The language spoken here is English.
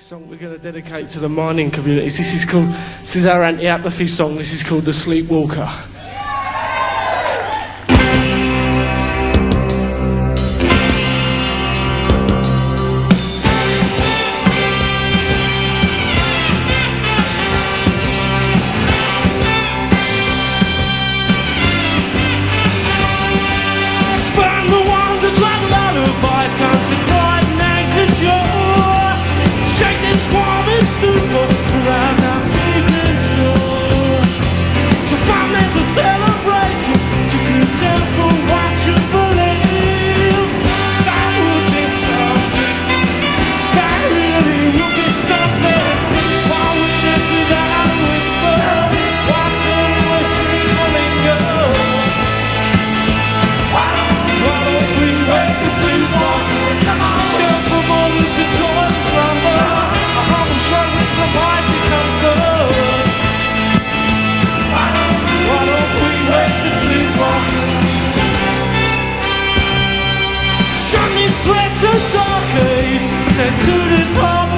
next song we're going to dedicate to the mining communities. This is called, this is our anti-apathy song. This is called The Sleepwalker. threats of dark age sent to this heart.